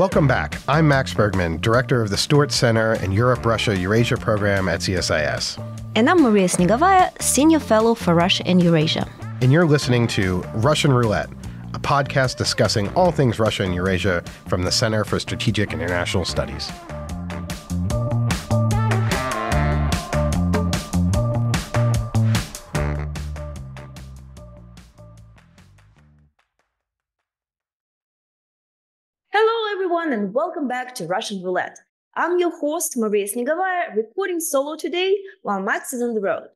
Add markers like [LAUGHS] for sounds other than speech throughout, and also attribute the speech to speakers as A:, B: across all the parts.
A: Welcome back. I'm Max Bergman, Director of the Stuart Center and Europe Russia Eurasia program at CSIS.
B: And I'm Maria Snegovaya, Senior Fellow for Russia and Eurasia.
A: And you're listening to Russian Roulette, a podcast discussing all things Russia and Eurasia from the Center for Strategic and International Studies.
B: Welcome back to Russian Roulette. I'm your host, Maria Snegovaya, recording solo today while Max is on the road.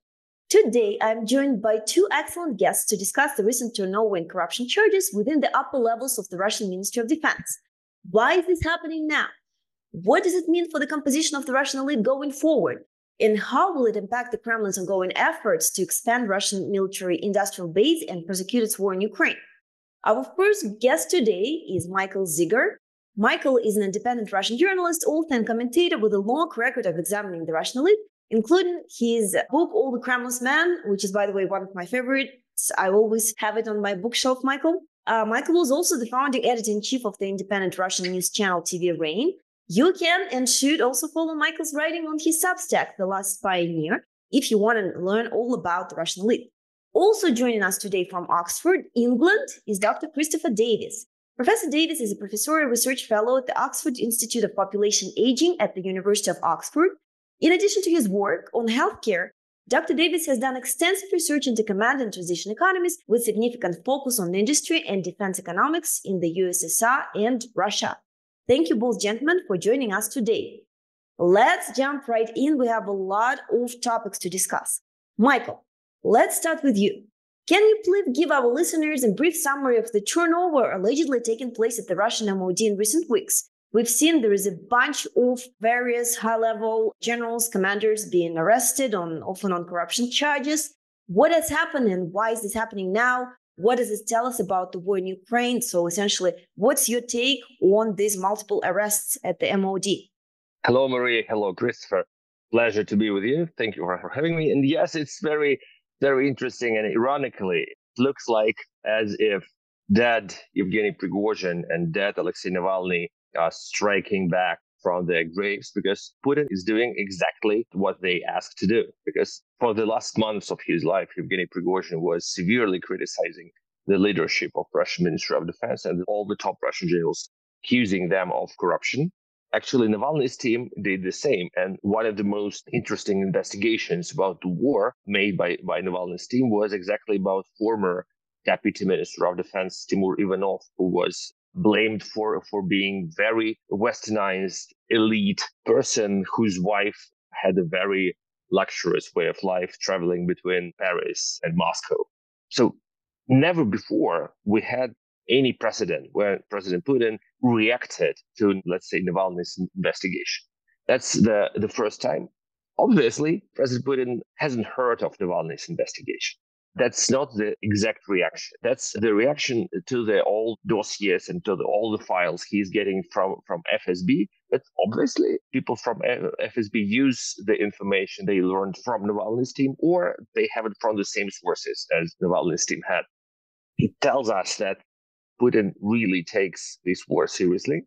B: Today, I'm joined by two excellent guests to discuss the recent turnover in corruption charges within the upper levels of the Russian Ministry of Defense. Why is this happening now? What does it mean for the composition of the Russian elite going forward? And how will it impact the Kremlin's ongoing efforts to expand Russian military industrial base and prosecute its war in Ukraine? Our first guest today is Michael Zygar, Michael is an independent Russian journalist, author, and commentator with a long record of examining the Russian elite, including his book, All the Kremlin's Men, which is, by the way, one of my favorites. I always have it on my bookshelf, Michael. Uh, Michael was also the founding editor in chief of the independent Russian news channel TV Rain. You can and should also follow Michael's writing on his Substack, The Last Pioneer, if you want to learn all about the Russian elite. Also joining us today from Oxford, England, is Dr. Christopher Davis. Professor Davis is a professorial research fellow at the Oxford Institute of Population Aging at the University of Oxford. In addition to his work on healthcare, Dr. Davis has done extensive research into command and transition economies with significant focus on industry and defense economics in the USSR and Russia. Thank you both gentlemen for joining us today. Let's jump right in. We have a lot of topics to discuss. Michael, let's start with you. Can you please give our listeners a brief summary of the turnover allegedly taking place at the Russian MOD in recent weeks? We've seen there is a bunch of various high level generals, commanders being arrested on often on corruption charges. What has happened and why is this happening now? What does this tell us about the war in Ukraine? So, essentially, what's your take on these multiple arrests at the MOD?
C: Hello, Maria. Hello, Christopher. Pleasure to be with you. Thank you for having me. And yes, it's very very interesting. And ironically, it looks like as if dead Evgeny Prigozhin and dead Alexei Navalny are striking back from their graves because Putin is doing exactly what they asked to do. Because for the last months of his life, Evgeny Prigozhin was severely criticizing the leadership of Russian Ministry of Defense and all the top Russian generals, accusing them of corruption Actually, Navalny's team did the same. And one of the most interesting investigations about the war made by, by Navalny's team was exactly about former Deputy Minister of Defense Timur Ivanov, who was blamed for, for being very westernized elite person whose wife had a very luxurious way of life traveling between Paris and Moscow. So never before we had any precedent where President Putin reacted to, let's say, Navalny's investigation. That's the, the first time. Obviously, President Putin hasn't heard of Navalny's investigation. That's not the exact reaction. That's the reaction to the old dossiers and to the, all the files he's getting from, from FSB. But obviously, people from FSB use the information they learned from Navalny's team, or they have it from the same sources as Navalny's team had. It tells us that Putin really takes this war seriously.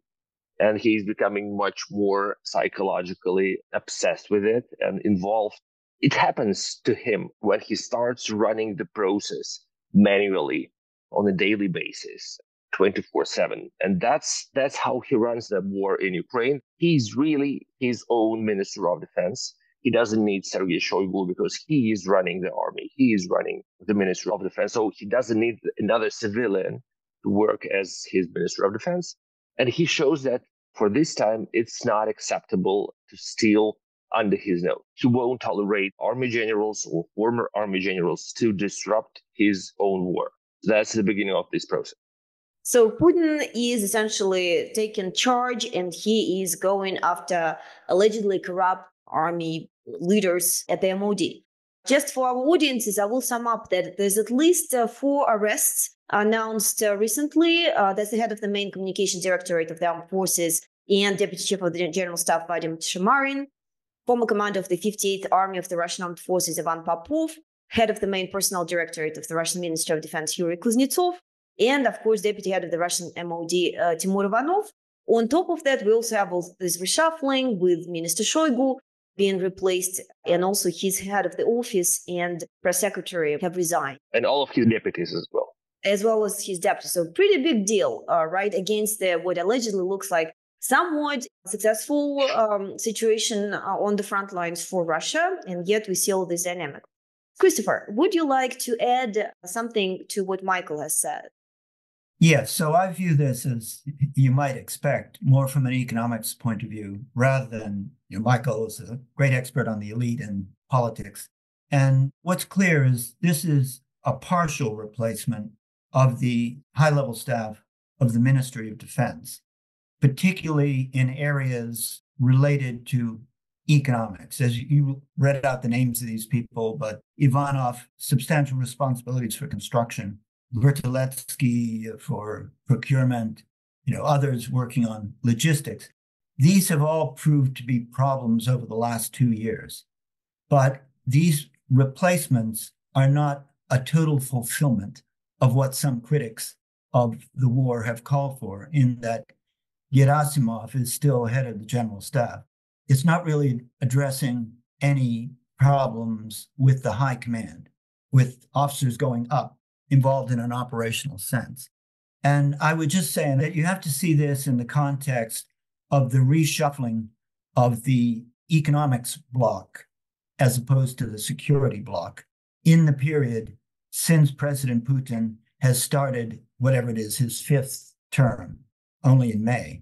C: And he's becoming much more psychologically obsessed with it and involved. It happens to him when he starts running the process manually on a daily basis 24 7 and that's that's how he runs the war in ukraine he's really his own minister of defense he doesn't need Sergei Shoigu because he is running the army. He is running the Ministry of Defense. So he doesn't need another civilian to work as his Minister of Defense. And he shows that for this time, it's not acceptable to steal under his nose. He won't tolerate army generals or former army generals to disrupt his own war. That's the beginning of this process.
B: So Putin is essentially taking charge and he is going after allegedly corrupt army leaders at the MOD. Just for our audiences, I will sum up that there's at least uh, four arrests announced uh, recently. Uh, that's the head of the main communications directorate of the armed forces and deputy chief of the general staff, Vadim Shamarin, former commander of the 58th Army of the Russian Armed Forces, Ivan Popov, head of the main personnel directorate of the Russian Ministry of Defense, Yuri Kuznetsov, and of course, deputy head of the Russian MOD, uh, Timur Ivanov. On top of that, we also have all this reshuffling with Minister Shoigu being replaced, and also his head of the office and press secretary have resigned.
C: And all of his deputies as well.
B: As well as his deputies. So, pretty big deal, uh, right? Against the, what allegedly looks like somewhat successful um, situation uh, on the front lines for Russia, and yet we see all this dynamic. Christopher, would you like to add something to what Michael has said?
D: Yes, so I view this as you might expect more from an economics point of view rather than you know, Michael is a great expert on the elite and politics. And what's clear is this is a partial replacement of the high level staff of the Ministry of Defense, particularly in areas related to economics. As you read out the names of these people, but Ivanov, substantial responsibilities for construction, Verteletsky for procurement, you know, others working on logistics. These have all proved to be problems over the last two years. But these replacements are not a total fulfillment of what some critics of the war have called for, in that Gerasimov is still head of the general staff. It's not really addressing any problems with the high command, with officers going up involved in an operational sense. And I would just say that you have to see this in the context of the reshuffling of the economics block as opposed to the security block in the period since President Putin has started whatever it is, his fifth term, only in May.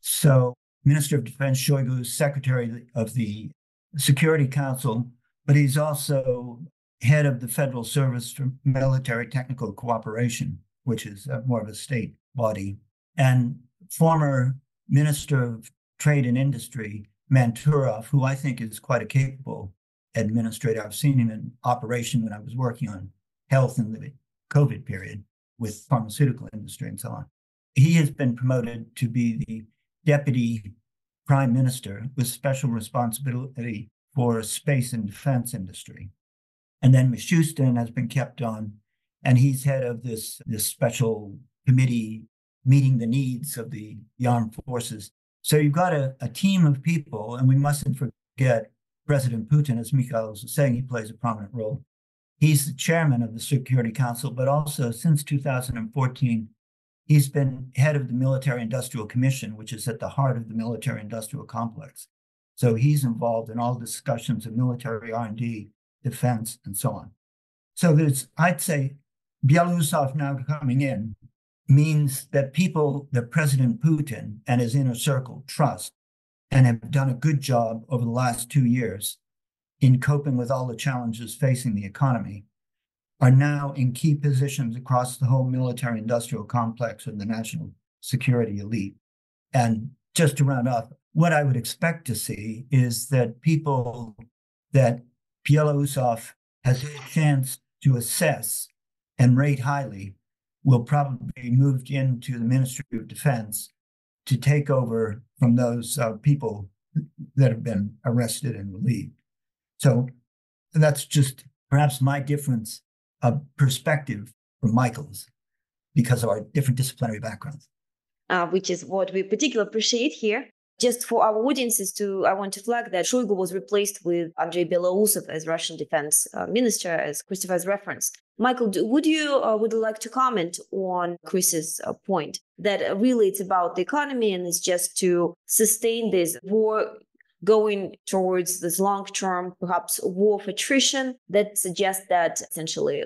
D: So, Minister of Defense Shoigu secretary of the Security Council, but he's also head of the Federal Service for Military Technical Cooperation, which is uh, more of a state body, and former Minister of Trade and Industry, Manturov, who I think is quite a capable administrator. I've seen him in operation when I was working on health in the COVID period with pharmaceutical industry and so on. He has been promoted to be the deputy prime minister with special responsibility for space and defense industry. And then Mishustin has been kept on, and he's head of this, this special committee meeting the needs of the, the armed forces. So you've got a, a team of people, and we mustn't forget President Putin, as Mikhail was saying, he plays a prominent role. He's the chairman of the Security Council, but also since 2014, he's been head of the Military Industrial Commission, which is at the heart of the military industrial complex. So he's involved in all discussions of military R&D defense, and so on. So there's, I'd say, Belousov now coming in means that people that President Putin and his inner circle trust and have done a good job over the last two years in coping with all the challenges facing the economy are now in key positions across the whole military industrial complex of the national security elite. And just to round off, what I would expect to see is that people that Belousov has a chance to assess and rate highly will probably be moved into the Ministry of Defense to take over from those uh, people that have been arrested and relieved. So that's just perhaps my difference of perspective from Michael's because of our different disciplinary backgrounds.
B: Uh, which is what we particularly appreciate here. Just for our audiences to, I want to flag that Shoigu was replaced with Andrei Belousov as Russian defense uh, minister, as Christopher's reference. Michael, would you uh, would you like to comment on Chris's uh, point that uh, really it's about the economy and it's just to sustain this war going towards this long-term, perhaps war of attrition that suggests that essentially,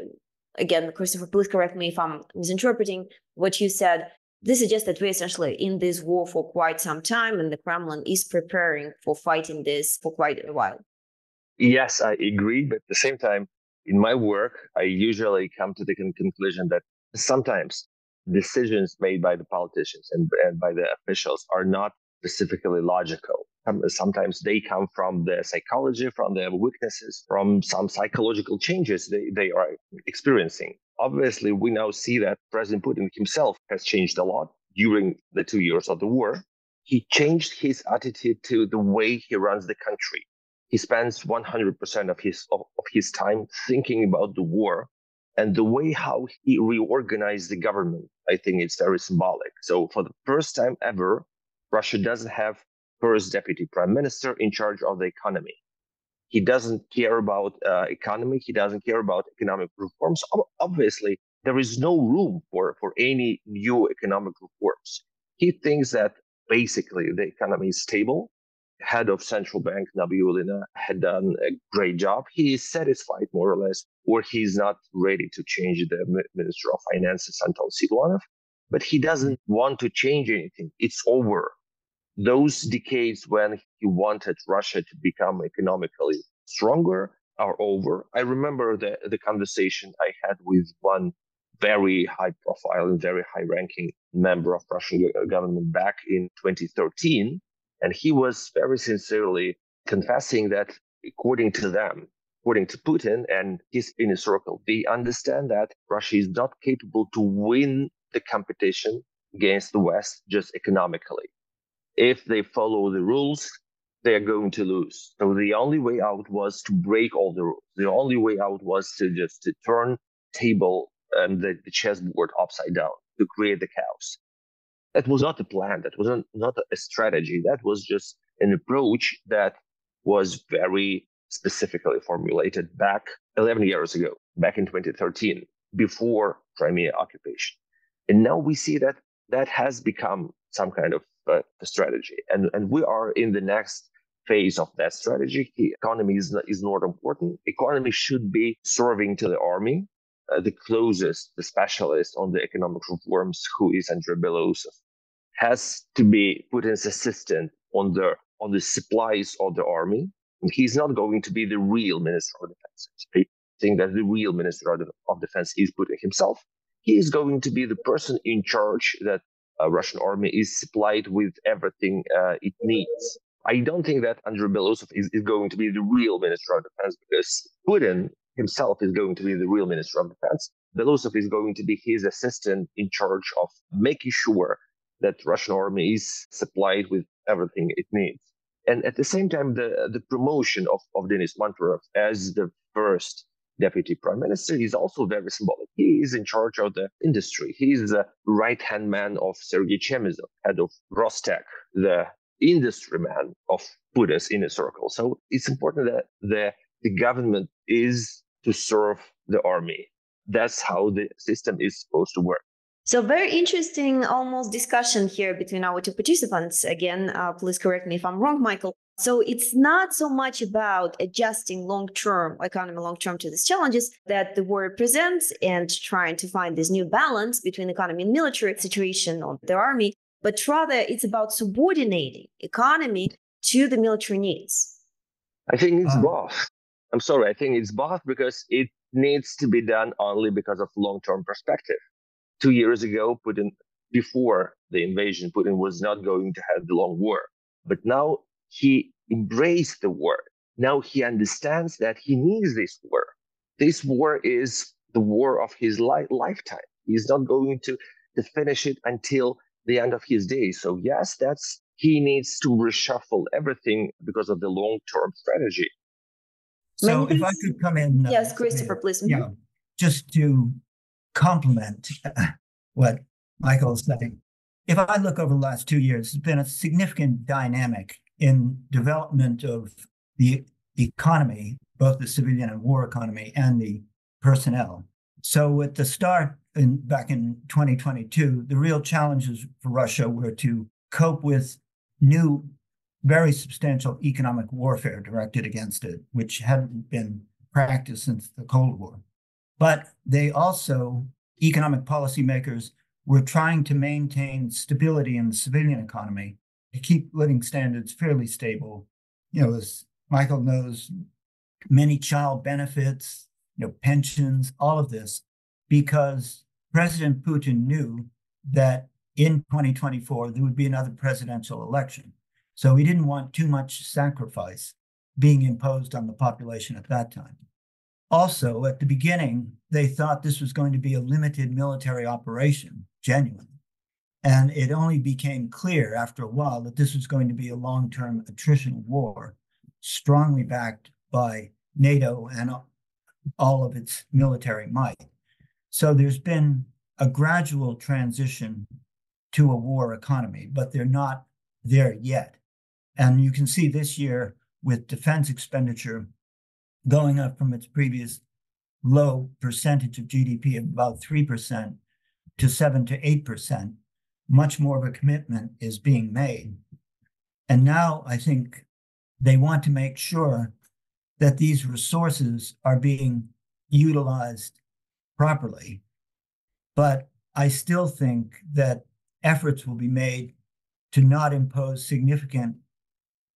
B: again, Christopher, please correct me if I'm misinterpreting what you said this suggests that we're essentially in this war for quite some time, and the Kremlin is preparing for fighting this for quite a while.
C: Yes, I agree. But at the same time, in my work, I usually come to the conclusion that sometimes decisions made by the politicians and, and by the officials are not specifically logical. Sometimes they come from the psychology, from their weaknesses, from some psychological changes they, they are experiencing obviously, we now see that President Putin himself has changed a lot during the two years of the war. He changed his attitude to the way he runs the country. He spends 100% of his of, of his time thinking about the war And the way how he reorganized the government, I think it's very symbolic. So for the first time ever, Russia doesn't have first deputy prime minister in charge of the economy. He doesn't care about uh, economy. He doesn't care about economic reforms. Obviously, there is no room for, for any new economic reforms. He thinks that basically the economy is stable. Head of central bank Nabiullina had done a great job. He is satisfied more or less, or he's not ready to change the Minister of Finances Anton Siluanov, but he doesn't want to change anything. It's over those decades when he wanted Russia to become economically stronger are over. I remember the, the conversation I had with one very high profile and very high ranking member of Russian government back in 2013. And he was very sincerely confessing that according to them, according to Putin and his inner circle, they understand that Russia is not capable to win the competition against the West just economically if they follow the rules, they're going to lose. So the only way out was to break all the rules. The only way out was to just to turn table and the, the chessboard upside down to create the chaos. That was not a plan. That was not a strategy. That was just an approach that was very specifically formulated back 11 years ago, back in 2013, before Crimea occupation. And now we see that that has become some kind of uh, strategy. And, and we are in the next phase of that strategy. The economy is not, is not important. Economy should be serving to the army. Uh, the closest, the specialist on the economic reforms, who is Andrei Belousov, has to be Putin's assistant on the on the supplies of the army. And he's not going to be the real minister of defense. I think that the real minister of, of defense is Putin himself. He is going to be the person in charge that uh, Russian army is supplied with everything uh, it needs. I don't think that Andrei Belousov is, is going to be the real minister of defense because Putin himself is going to be the real minister of defense. Belousov is going to be his assistant in charge of making sure that Russian army is supplied with everything it needs. And at the same time, the, the promotion of, of Denis Manturov as the first deputy prime minister. He's also very symbolic. He is in charge of the industry. He is the right hand man of Sergei Chemezov, head of Rostec, the industry man of Putin's inner circle. So it's important that the, the government is to serve the army. That's how the system is supposed to work.
B: So very interesting, almost discussion here between our two participants. Again, uh, please correct me if I'm wrong, Michael. So it's not so much about adjusting long-term economy long-term to these challenges that the war presents and trying to find this new balance between economy and military situation of the army, but rather it's about subordinating economy to the military needs.
C: I think it's um, both. I'm sorry, I think it's both because it needs to be done only because of long-term perspective. Two years ago, Putin, before the invasion, Putin was not going to have the long war. But now he embraced the war. Now he understands that he needs this war. This war is the war of his li- lifetime. He's not going to, to finish it until the end of his days. So yes, that's he needs to reshuffle everything because of the long-term strategy.
D: So if I could come in,
B: uh, yes, Christopher, please.
D: Yeah, just to complement what Michael is saying. If I look over the last two years, there's been a significant dynamic in development of the economy, both the civilian and war economy and the personnel. So at the start, in, back in 2022, the real challenges for Russia were to cope with new, very substantial economic warfare directed against it, which hadn't been practiced since the Cold War. But they also, economic policymakers, were trying to maintain stability in the civilian economy to keep living standards fairly stable. You know, as Michael knows, many child benefits, you know, pensions, all of this, because President Putin knew that in 2024 there would be another presidential election. So he didn't want too much sacrifice being imposed on the population at that time. Also, at the beginning, they thought this was going to be a limited military operation, genuine. And it only became clear after a while that this was going to be a long term attritional war, strongly backed by NATO and all of its military might. So there's been a gradual transition to a war economy, but they're not there yet. And you can see this year with defense expenditure going up from its previous low percentage of GDP of about 3% to 7 to 8%, much more of a commitment is being made. And now I think they want to make sure that these resources are being utilized properly. But I still think that efforts will be made to not impose significant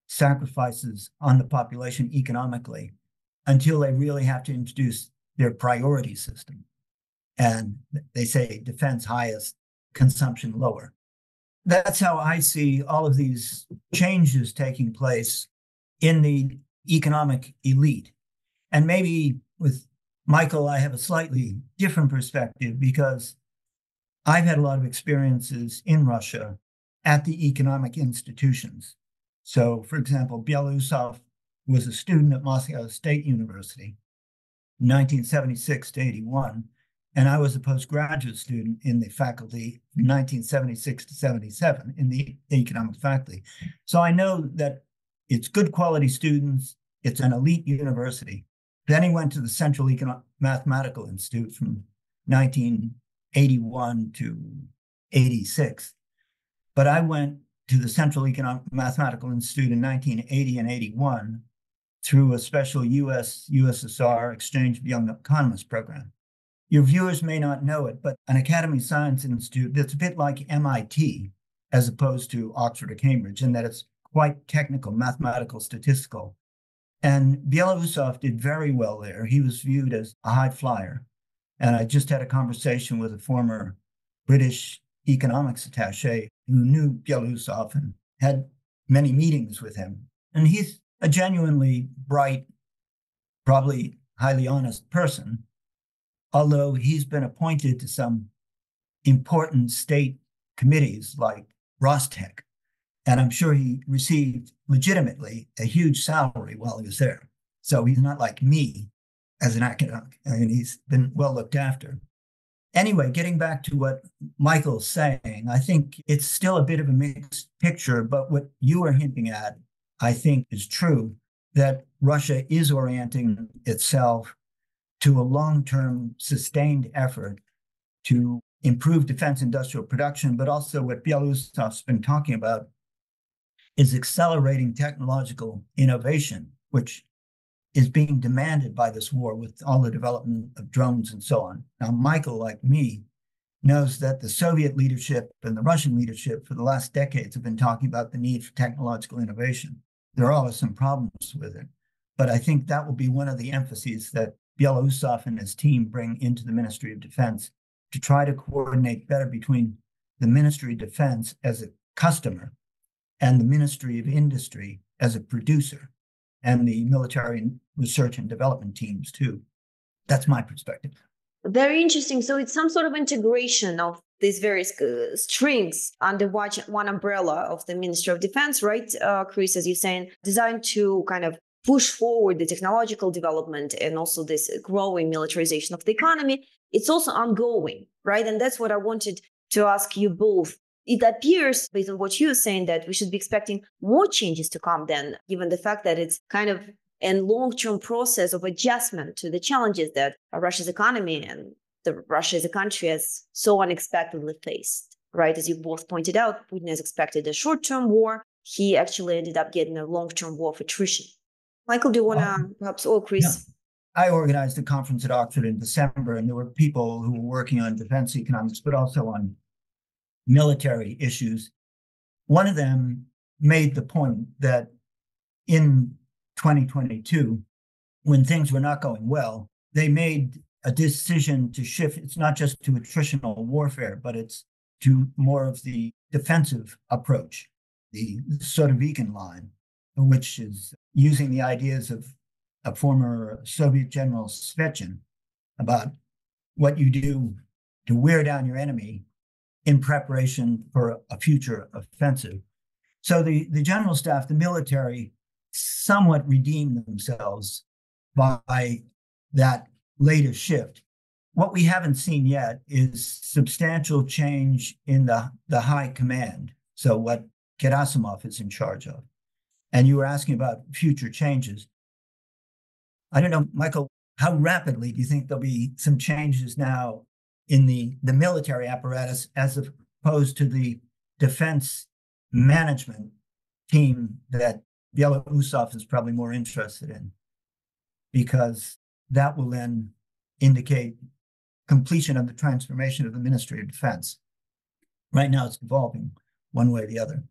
D: sacrifices on the population economically until they really have to introduce their priority system. And they say defense highest, consumption lower. That's how I see all of these changes taking place in the economic elite. And maybe with Michael, I have a slightly different perspective because I've had a lot of experiences in Russia at the economic institutions. So, for example, Belousov was a student at Moscow State University, 1976 to 81, and I was a postgraduate student in the faculty 1976 to 77 in the economics faculty. So I know that it's good quality students, it's an elite university. Then he went to the Central Economic Mathematical Institute from 1981 to 86. But I went to the Central Economic Mathematical Institute in 1980 and 81 through a special US USSR Exchange of Young Economists program. Your viewers may not know it, but an Academy Science Institute that's a bit like MIT as opposed to Oxford or Cambridge in that it's quite technical, mathematical, statistical. And Belousov did very well there. He was viewed as a high flyer. And I just had a conversation with a former British economics attache who knew Belousov and had many meetings with him. And he's a genuinely bright, probably highly honest person, although he's been appointed to some important state committees like Rostec. And I'm sure he received legitimately a huge salary while he was there. So he's not like me as an academic. I mean, he's been well looked after. Anyway, getting back to what Michael's saying, I think it's still a bit of a mixed picture, but what you are hinting at, I think is true that Russia is orienting itself to a long term sustained effort to improve defense industrial production, but also what Belousov's been talking about is accelerating technological innovation, which is being demanded by this war with all the development of drones and so on. Now, Michael, like me, knows that the Soviet leadership and the Russian leadership for the last decades have been talking about the need for technological innovation. There are always some problems with it, but I think that will be one of the emphases that Belousov and his team bring into the Ministry of Defense to try to coordinate better between the Ministry of Defense as a customer and the Ministry of Industry as a producer and the military research and development teams too. That's my perspective.
B: Very interesting. So it's some sort of integration of these various uh, strings under one umbrella of the Ministry of Defense, right, uh, Chris, as you're saying, designed to kind of push forward the technological development and also this growing militarization of the economy. It's also ongoing, right? And that's what I wanted to ask you both it appears, based on what you're saying, that we should be expecting more changes to come then, given the fact that it's kind of a long-term process of adjustment to the challenges that Russia's economy and the Russia as a country has so unexpectedly faced. Right, as you both pointed out, Putin has expected a short-term war. He actually ended up getting a long-term war of attrition. Michael, do you want to um, perhaps, or Chris?
D: Yeah. I organized a conference at Oxford in December, and there were people who were working on defense economics, but also on military issues. One of them made the point that in 2022, when things were not going well, they made a decision to shift. It's not just to attritional warfare, but it's to more of the defensive approach, the Surovikin line, which is using the ideas of a former Soviet general Svechin about what you do to wear down your enemy in preparation for a future offensive. So the, the general staff, the military, somewhat redeemed themselves by that later shift. what we haven't seen yet is substantial change in the, the high command. So what Gerasimov is in charge of. And you were asking about future changes. I don't know, Michael, how rapidly do you think there'll be some changes now in the, the military apparatus as opposed to the defense management team that Belousov is probably more interested in? Because that will then indicate completion of the transformation of the Ministry of Defense. Right now, it's evolving one way or the other.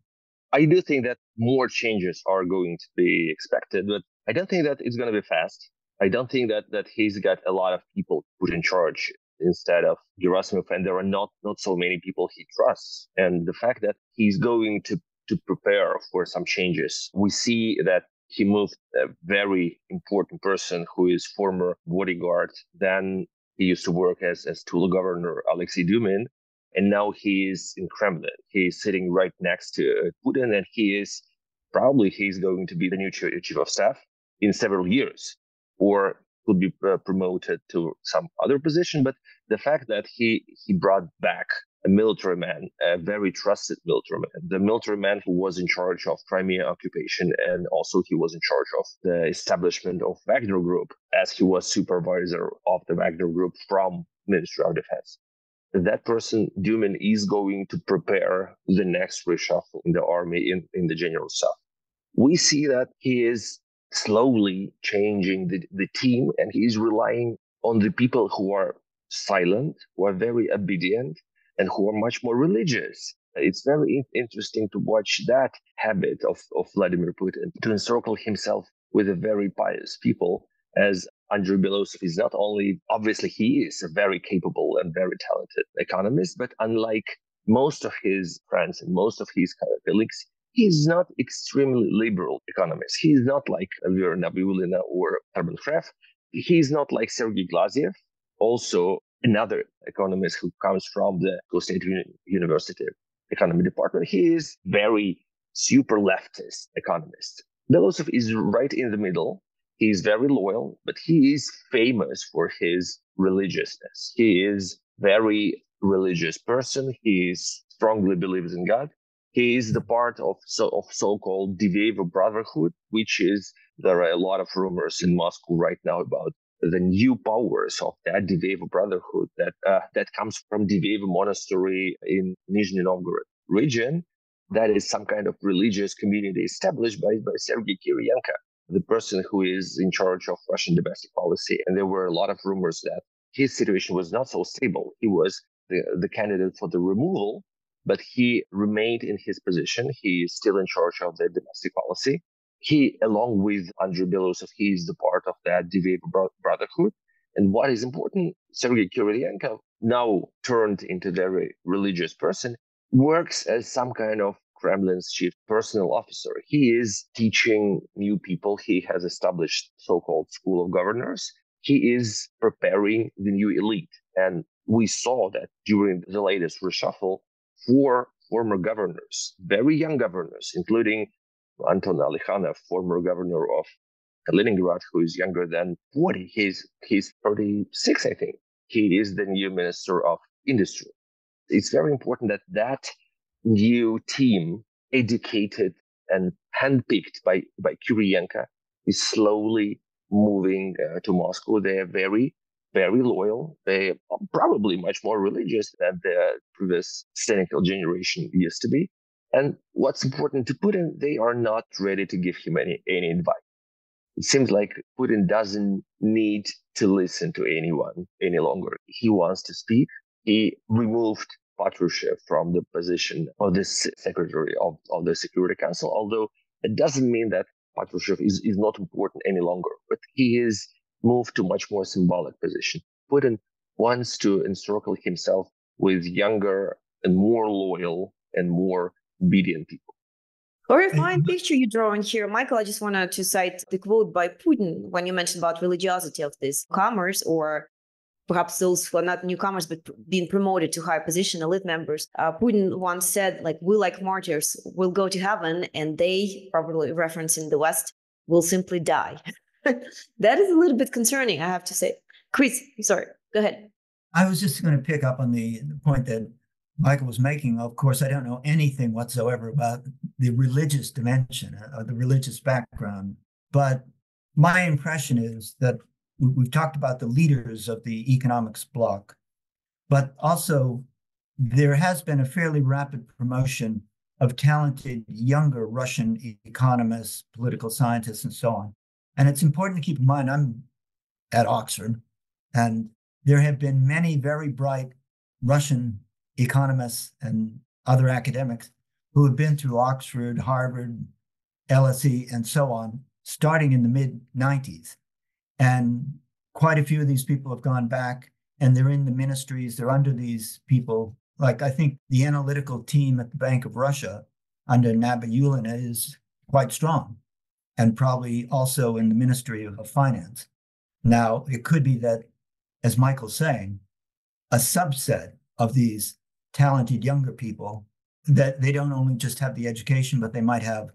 C: I do think that more changes are going to be expected, but I don't think that it's going to be fast. I don't think that that he's got a lot of people put in charge instead of Gerasimov, and there are not not so many people he trusts. And the fact that he's going to to prepare for some changes, we see that he moved a very important person who is former bodyguard. Then he used to work as as Tula governor Alexei Dumin, and now he is in Kremlin. He is sitting right next to Putin, and he is probably he's going to be the new chief of staff in several years, or could be uh, promoted to some other position. But the fact that he he brought back a military man, a very trusted military man, the military man who was in charge of Crimea occupation, and also he was in charge of the establishment of Wagner Group, as he was supervisor of the Wagner Group from Ministry of Defense that person, Dumin, is going to prepare the next reshuffle in the army in, in the general staff. We see that he is slowly changing the, the team and he is relying on the people who are silent, who are very obedient, and who are much more religious. It's very interesting to watch that habit of, of Vladimir Putin to encircle himself with a very pious people as Andrei Belousov is not only, obviously, he is a very capable and very talented economist, but unlike most of his friends and most of his colleagues, he's not extremely liberal economist. He's not like Elvira Nabiullina or Herman Gref. He's not like Sergei Glaziev, also another economist who comes from the State University economy department. He is very super leftist economist. Belousov is right in the middle He's very loyal, but he is famous for his religiousness. He is very religious person. He strongly believes in God. He is the part of so of so-called Diveevo Brotherhood, which is there are a lot of rumors in Moscow right now about the new powers of that Diveevo Brotherhood that uh, that comes from Diveevo Monastery in Nizhny Novgorod region. That is some kind of religious community established by, by Sergei Kiriyenko the person who is in charge of Russian domestic policy. And there were a lot of rumors that his situation was not so stable. He was the, the candidate for the removal, but he remained in his position. He is still in charge of the domestic policy. He, along with Andrei Belousov, he is the part of that Diveevo Brotherhood. And what is important, Sergei Kiriyenko, now turned into very religious person, works as some kind of Kremlin's chief personal officer. He is teaching new people. He has established so-called school of governors. He is preparing the new elite. And we saw that during the latest reshuffle, four former governors, very young governors, including Anton Alikhanov, former governor of Kaliningrad, who is younger than 40. He's, he's 36, I think. He is the new minister of industry. It's very important that that new team, educated and handpicked by, by Kiriyenko, is slowly moving uh, to Moscow. They are very, very loyal. They are probably much more religious than the previous cynical generation used to be. And what's important to Putin, they are not ready to give him any, any advice. It seems like Putin doesn't need to listen to anyone any longer. He wants to speak. He removed Patrushev from the position of the secretary of, of the Security Council, although it doesn't mean that Patrushev is, is not important any longer, but he is moved to much more symbolic position. Putin wants to encircle himself with younger and more loyal and more obedient people.
B: Very fine picture you're drawing here. Michael, I just wanted to cite the quote by Putin when you mentioned about religiosity of this commerce or perhaps those who are not newcomers but being promoted to higher position elite members uh, putin once said like we like martyrs will go to heaven and they probably referencing the west will simply die. [LAUGHS] That is a little bit concerning i have to say. Chris sorry go ahead.
D: I was just going to pick up on the, the point that Michael was making. Of course, I don't know anything whatsoever about the religious dimension or uh, the religious background, but my impression is that we've talked about the leaders of the economics bloc, but also there has been a fairly rapid promotion of talented younger Russian economists, political scientists, and so on. And it's important to keep in mind I'm at Oxford, and there have been many very bright Russian economists and other academics who have been through Oxford, Harvard, LSE, and so on, starting in the mid 90s. And quite a few of these people have gone back and they're in the ministries, they're under these people. Like I think the analytical team at the Bank of Russia under Nabiullina is quite strong, and probably also in the Ministry of Finance. Now, it could be that, as Michael's saying, a subset of these talented younger people that they don't only just have the education, but they might have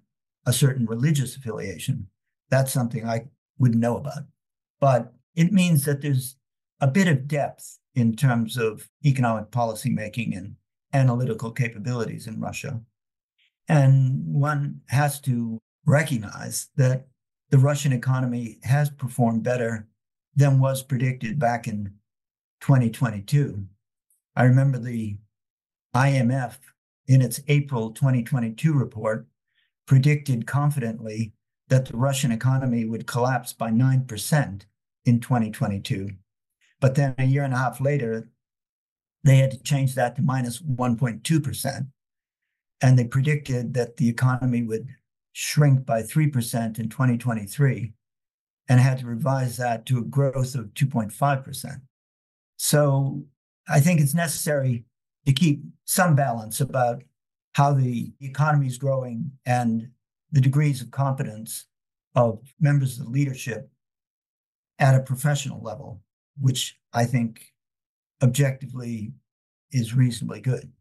D: a certain religious affiliation. That's something I wouldn't know about. But it means that there's a bit of depth in terms of economic policy making and analytical capabilities in Russia. And one has to recognize that the Russian economy has performed better than was predicted back in 2022. I remember the IMF in its April 2022 report predicted confidently that the Russian economy would collapse by 9% in 2022. But then a year and a half later, they had to change that to minus 1.2%. And they predicted that the economy would shrink by 3% in 2023 and had to revise that to a growth of 2.5%. So I think it's necessary to keep some balance about how the economy is growing and the degrees of competence of members of the leadership at a professional level, which I think objectively is reasonably good.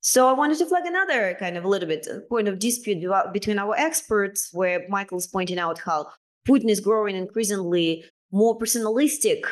B: So I wanted to flag another kind of a little bit uh, point of dispute between our experts, where Michael's pointing out how Putin is growing increasingly more personalistic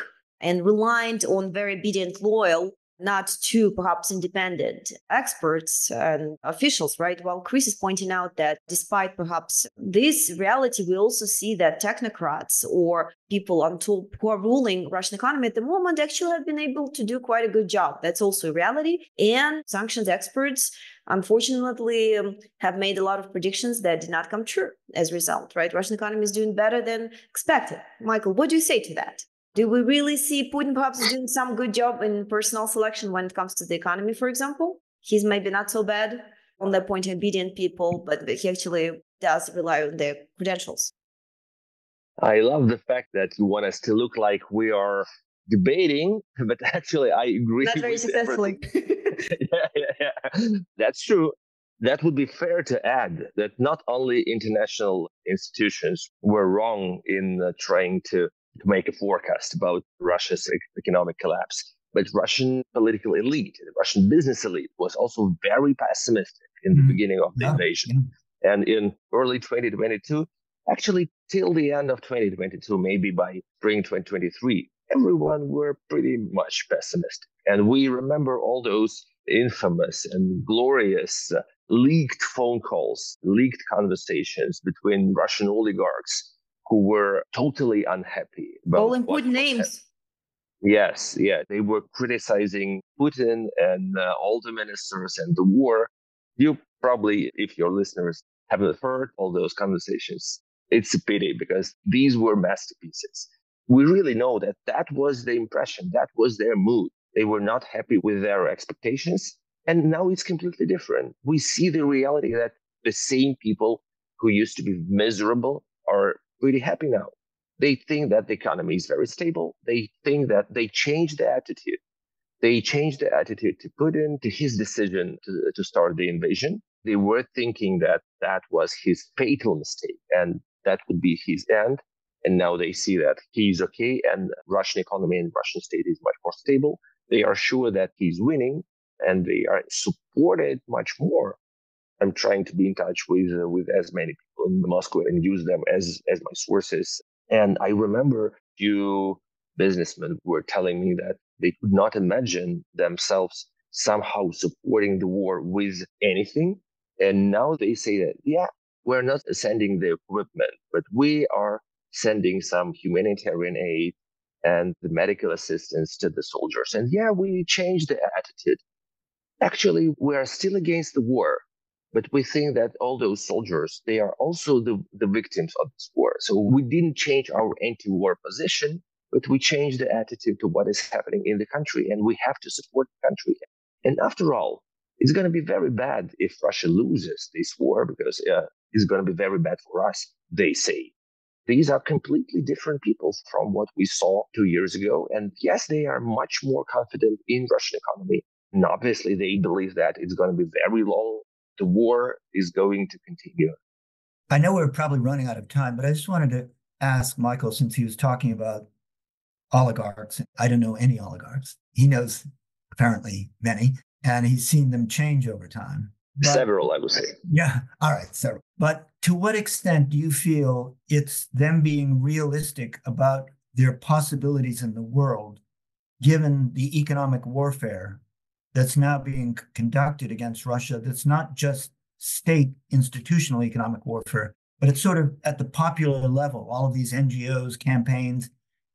B: and reliant on very obedient, loyal not two perhaps independent experts and officials, right? While Chris is pointing out that despite perhaps this reality, we also see that technocrats or people on top who are ruling Russian economy at the moment actually have been able to do quite a good job. That's also a reality. And sanctions experts, unfortunately, um, have made a lot of predictions that did not come true as a result, right? Russian economy is doing better than expected. Michael, what do you say to that? Do we really see Putin perhaps doing some good job in personal selection when it comes to the economy, for example? He's maybe not so bad on that point, of obedient people, but he actually does rely on their credentials.
C: I love the fact that you want us to look like we are debating, [LAUGHS] but actually, I agree.
B: Not very successfully. [LAUGHS] [LAUGHS]
C: yeah, yeah, yeah. That's true. That would be fair to add that not only international institutions were wrong in uh, trying to to make a forecast about Russia's economic collapse. But Russian political elite, the Russian business elite, was also very pessimistic in the mm-hmm. beginning of the yeah. invasion. Yeah. And in early 2022, actually till the end of 2022, maybe by spring 2023, everyone were pretty much pessimistic. And we remember all those infamous and glorious uh, leaked phone calls, leaked conversations between Russian oligarchs who were totally unhappy.
B: All important names.
C: Yes, yeah, they were criticizing Putin and uh, all the ministers and the war. You probably, if your listeners haven't heard all those conversations, it's a pity because these were masterpieces. We really know that that was the impression, that was their mood. They were not happy with their expectations. And now it's completely different. We see the reality that the same people who used to be miserable are pretty happy now. They think that the economy is very stable. They think that they changed the attitude. They changed the attitude to Putin, to his decision to, to start the invasion. They were thinking that that was his fatal mistake and that would be his end. And now they see that he's okay and Russian economy and Russian state is much more stable. They are sure that he's winning and they are supported much more I'm trying to be in touch with uh, with as many people in Moscow and use them as as my sources. And I remember you businessmen were telling me that they could not imagine themselves somehow supporting the war with anything. And now they say that, yeah, we're not sending the equipment, but we are sending some humanitarian aid and the medical assistance to the soldiers. And yeah, we changed the attitude. Actually, we are still against the war, but we think that all those soldiers, they are also the, the victims of this war. So we didn't change our anti-war position, but we changed the attitude to what is happening in the country, and we have to support the country. And after all, it's going to be very bad if Russia loses this war because uh, it's going to be very bad for us, they say. These are completely different people from what we saw two years ago. And yes, they are much more confident in Russian economy. And obviously, they believe that it's going to be very long. The war is going to continue.
D: I know we're probably running out of time, but I just wanted to ask Michael, since he was talking about oligarchs, I don't know any oligarchs. He knows apparently many, and he's seen them change over time.
C: But, several, I would say.
D: Yeah. All right. Several. But to what extent do you feel it's them being realistic about their possibilities in the world, given the economic warfare that's now being conducted against Russia, that's not just state institutional economic warfare, but it's sort of at the popular level, all of these NGOs, campaigns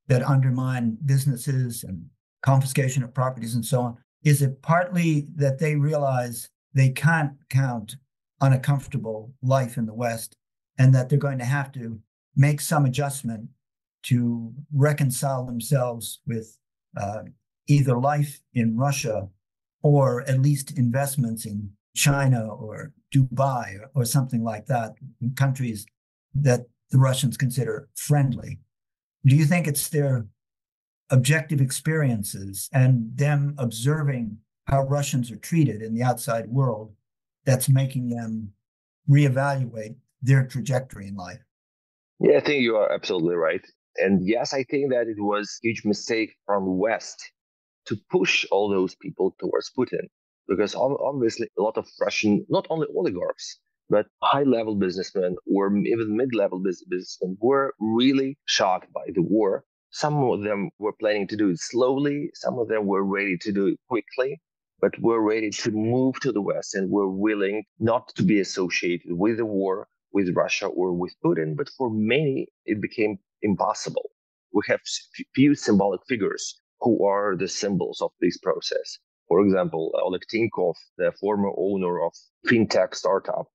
D: that undermine businesses and confiscation of properties and so on. Is it partly that they realize they can't count on a comfortable life in the West and that they're going to have to make some adjustment to reconcile themselves with uh, either life in Russia or at least investments in China or Dubai or, or something like that, countries that the Russians consider friendly. Do you think it's their objective experiences and them observing how Russians are treated in the outside world that's making them reevaluate their trajectory in life.
C: Yeah, I think you are absolutely right. And yes, I think that it was a huge mistake from West to push all those people towards Putin, because obviously a lot of Russian, not only oligarchs, but high-level businessmen or even mid-level businessmen were really shocked by the war. Some of them were planning to do it slowly. Some of them were ready to do it quickly but we're ready to move to the West and we're willing not to be associated with the war with Russia or with Putin. But for many, it became impossible. We have few symbolic figures who are the symbols of this process. For example, uh, Oleg Tinkov, the former owner of fintech startup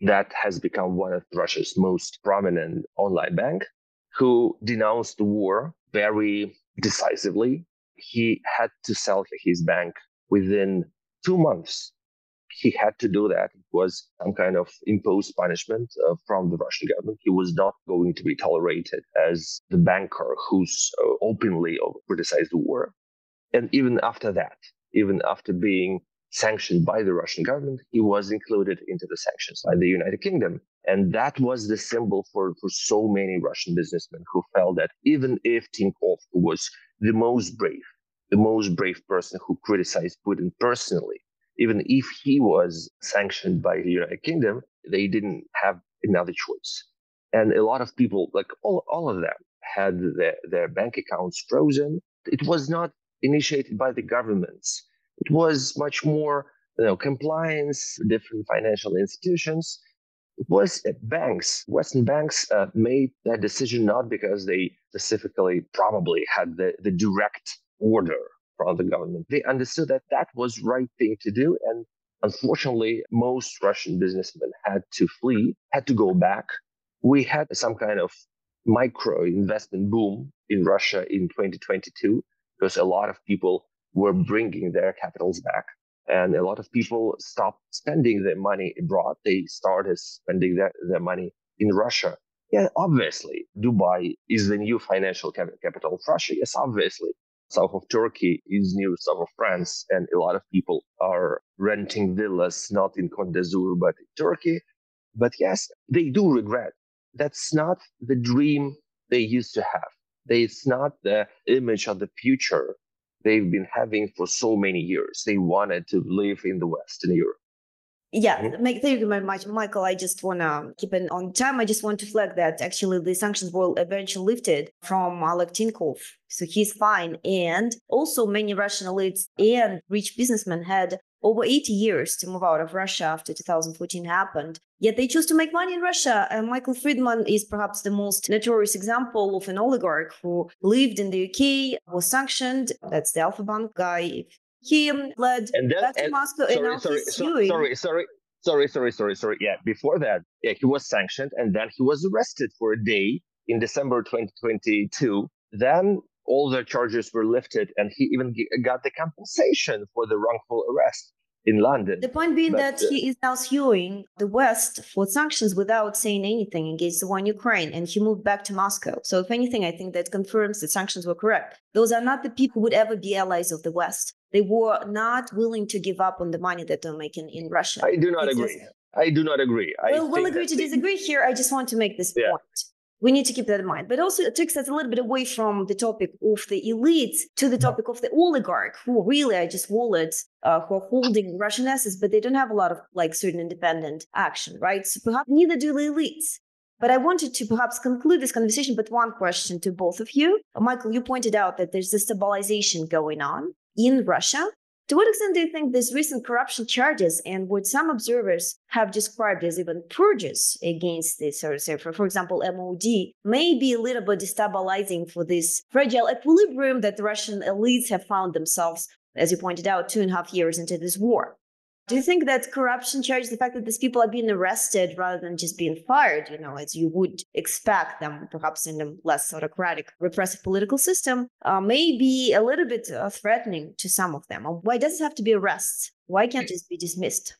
C: that has become one of Russia's most prominent online bank, who denounced the war very decisively. He had to sell his bank within two months. He had to do that. It was some kind of imposed punishment uh, from the Russian government. He was not going to be tolerated as the banker who's uh, openly criticized the war. And even after that, even after being sanctioned by the Russian government, he was included into the sanctions by the United Kingdom. And that was the symbol for, for so many Russian businessmen who felt that even if Tinkov, was the most brave, the most brave person who criticized Putin personally. Even if he was sanctioned by the United Kingdom, they didn't have another choice. And a lot of people, like all, all of them, had their, their bank accounts frozen. It was not initiated by the governments. It was much more, you know, compliance, different financial institutions. It was banks, Western banks uh, made that decision not because they specifically probably had the, the direct order from the mm-hmm. government. They understood that that was right thing to do. And unfortunately, most Russian businessmen had to flee, had to go back. We had some kind of micro investment boom in Russia in 2022 because a lot of people were bringing their capitals back. And a lot of people stopped spending their money abroad. They started spending their, their money in Russia. Yeah, obviously, Dubai is the new financial capital of Russia. Yes, obviously south of Turkey is near south of France, and a lot of people are renting villas not in Côte d'Azur but in Turkey. But yes, they do regret. That's not the dream they used to have. It's not the image of the future they've been having for so many years. They wanted to live in the Western Europe.
B: Yeah, mm-hmm. make, thank you very much, Michael. I just want to keep it on time. I just want to flag that actually the sanctions were eventually lifted from Oleg Tinkov. So he's fine. And also many Russian elites and rich businessmen had over 80 years to move out of Russia after 2014 happened. Yet they chose to make money in Russia. And Michael Fridman is perhaps the most notorious example of an oligarch who lived in the UK, was sanctioned. That's the Alfa Bank guy. He led and then, back to and, Moscow sorry, and now sorry, he's
C: sorry, sorry, sorry, sorry, sorry, sorry, sorry. Yeah, before that, yeah, he was sanctioned and then he was arrested for a day in December 2022. Then all the charges were lifted and he even got the compensation for the wrongful arrest in London.
B: The point being but, that uh, he is now suing the West for sanctions without saying anything against the war in Ukraine, and he moved back to Moscow. So, if anything, I think that confirms that sanctions were correct. Those are not the people who would ever be allies of the West. They were not willing to give up on the money that they're making in Russia.
C: I do not it's agree. Just, I do not agree.
B: Well, we'll agree to disagree here. I just want to make this yeah. point. We need to keep that in mind. But also, it takes us a little bit away from the topic of the elites to the topic of the oligarch, who really are just wallets uh, who are holding Russian assets, but they don't have a lot of like certain independent action, right? So perhaps neither do the elites. But I wanted to perhaps conclude this conversation with one question to both of you. Michael, you pointed out that there's destabilization going on in Russia. To what extent do you think these recent corruption charges and what some observers have described as even purges against the say, for, for example, MOD, may be a little bit destabilizing for this fragile equilibrium that the Russian elites have found themselves, as you pointed out, two and a half years into this war? Do you think that corruption charges, the fact that these people are being arrested rather than just being fired, you know, as you would expect them, perhaps in a less autocratic, repressive political system, uh, may be a little bit uh, threatening to some of them? Why does it have to be arrests? Why can't it just be dismissed?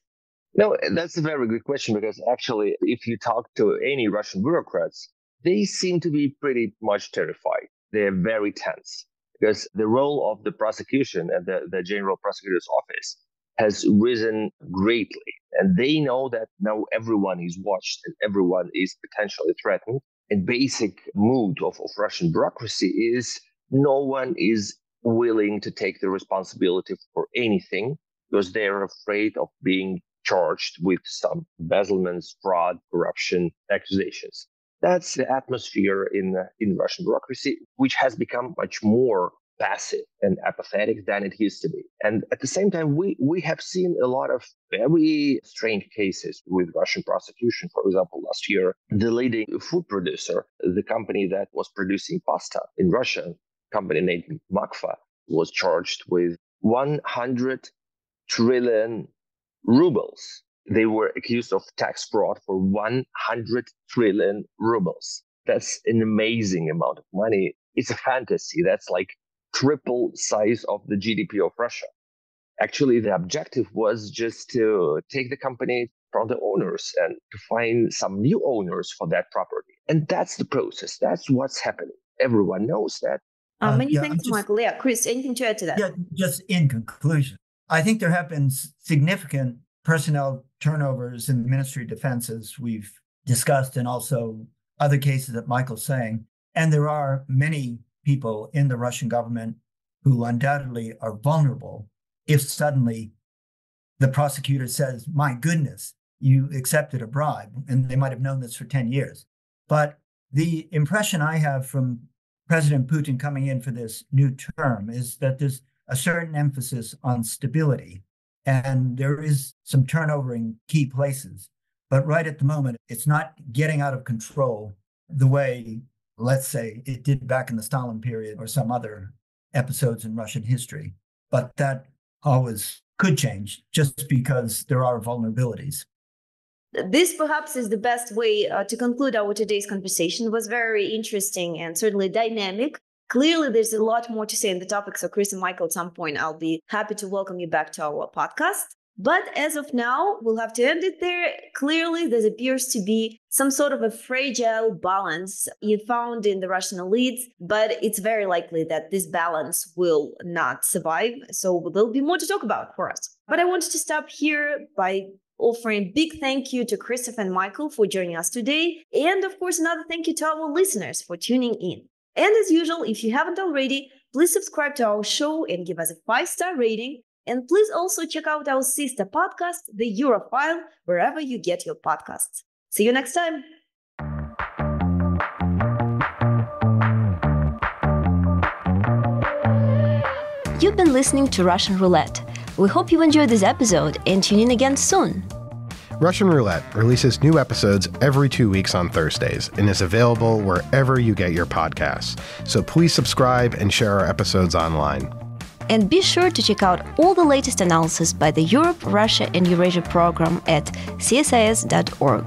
C: No, that's a very good question because actually, if you talk to any Russian bureaucrats, they seem to be pretty much terrified. They're very tense because the role of the prosecution and the, the general prosecutor's office has risen greatly. And they know that now everyone is watched and everyone is potentially threatened. And basic mood of, of Russian bureaucracy is no one is willing to take the responsibility for anything because they're afraid of being charged with some embezzlements, fraud, corruption accusations. That's the atmosphere in, uh, in Russian bureaucracy, which has become much more passive and apathetic than it used to be. And at the same time, we, we have seen a lot of very strange cases with Russian prosecution. For example, last year, the leading food producer, the company that was producing pasta in Russia, company named Makfa, was charged with 100 trillion rubles. They were accused of tax fraud for 100 trillion rubles. That's an amazing amount of money. It's a fantasy. That's like triple size of the GDP of Russia. Actually, the objective was just to take the company from the owners and to find some new owners for that property. And that's the process. That's what's happening. Everyone knows that.
B: Uh, many yeah, thanks, just, Michael. Yeah, Chris, anything to add to that?
D: Yeah, just in conclusion, I think there have been significant personnel turnovers in the Ministry of Defense, as we've discussed, and also other cases that Michael's saying. And there are many people in the Russian government who undoubtedly are vulnerable if suddenly the prosecutor says, My goodness, you accepted a bribe. And they might have known this for 10 years. But the impression I have from President Putin coming in for this new term is that there's a certain emphasis on stability. And there is some turnover in key places. But right at the moment, it's not getting out of control the way let's say it did back in the Stalin period or some other episodes in Russian history. But that always could change just because there are vulnerabilities.
B: This perhaps is the best way uh, to conclude our today's conversation. It was very interesting and certainly dynamic. Clearly, there's a lot more to say on the topic. So, Chris and Michael, at some point, I'll be happy to welcome you back to our podcast. But as of now, we'll have to end it there. Clearly, there appears to be some sort of a fragile balance you found in the Russian elites, but it's very likely that this balance will not survive. So there'll be more to talk about for us. But I wanted to stop here by offering a big thank you to Christopher and Michael for joining us today. And of course, another thank you to our listeners for tuning in. And as usual, if you haven't already, please subscribe to our show and give us a five star rating And please also check out our sister podcast, The Europhile, wherever you get your podcasts. See you next time. You've been listening to Russian Roulette. We hope you enjoyed this episode and tune in again soon.
A: Russian Roulette releases new episodes every two weeks on Thursdays and is available wherever you get your podcasts. So please subscribe and share our episodes online.
B: And be sure to check out all the latest analysis by the Europe, Russia, and Eurasia program at csis.org.